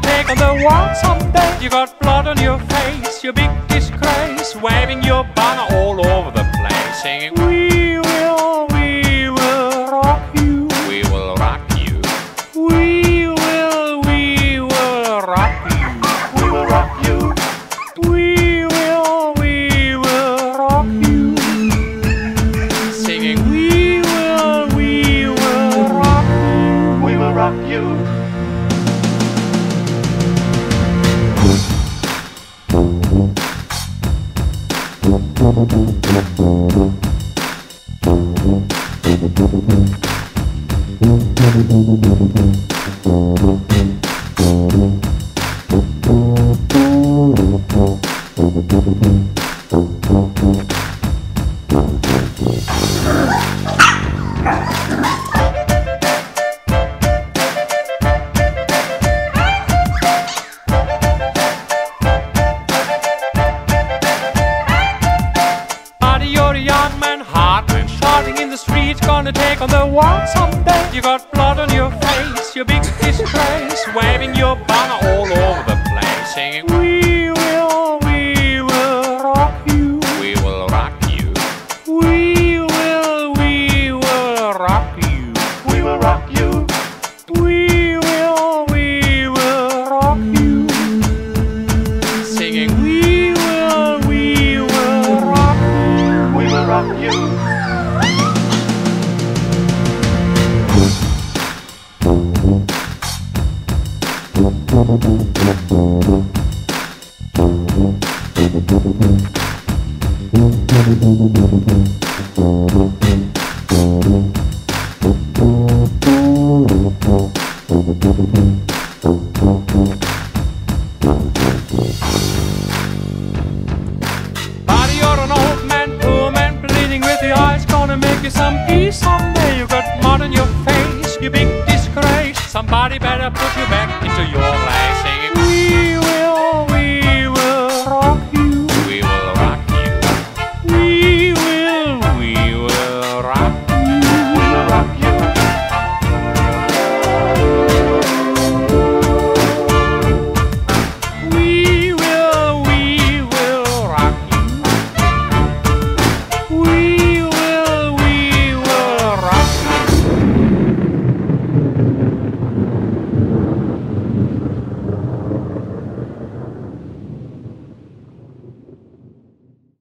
Gonna take on the world someday. You got blood on your face, your big disgrace, waving your banner all over the place, singing, We Thank you. In the streets, gonna take on the world someday. You got blood on your face, your big disgrace, waving your banner all over the place, singing, We Somebody better put you back into your place.